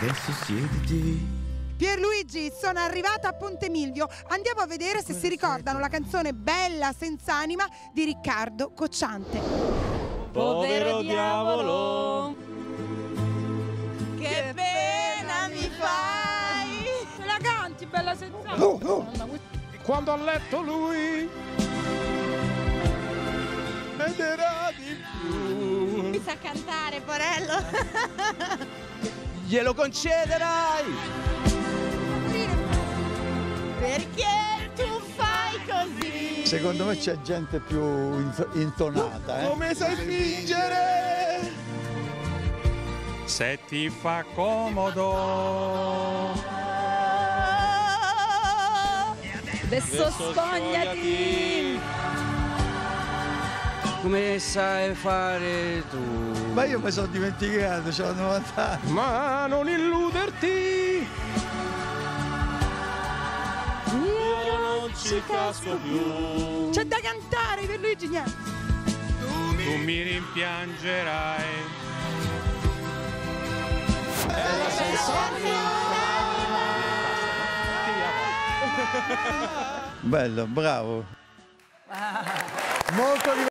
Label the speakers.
Speaker 1: Adesso siediti.
Speaker 2: Pierluigi, sono arrivata a Ponte Milvio. Andiamo a vedere se si ricordano la canzone Bella senza anima di Riccardo Cocciante.
Speaker 3: Povero diavolo,
Speaker 2: Che pena mi fai! La canti, Bella senza anima?
Speaker 3: quando ha letto lui, venderà di più.
Speaker 4: Mi sa cantare, Porello.
Speaker 3: Glielo concederai.
Speaker 4: Perché tu fai così?
Speaker 5: Secondo me c'è gente più int- intonata. Eh?
Speaker 3: Come sai fingere? Se ti fa comodo.
Speaker 4: Adesso spogliati.
Speaker 6: Come sai fare tu?
Speaker 5: Ma io mi sono dimenticato, ho 90 anni.
Speaker 3: Ma non illuderti. Io non ci casco più.
Speaker 2: C'è da cantare, Pierluigi, niente.
Speaker 3: Tu mi rimpiangerai.
Speaker 5: Bello, bravo. Molto divertente.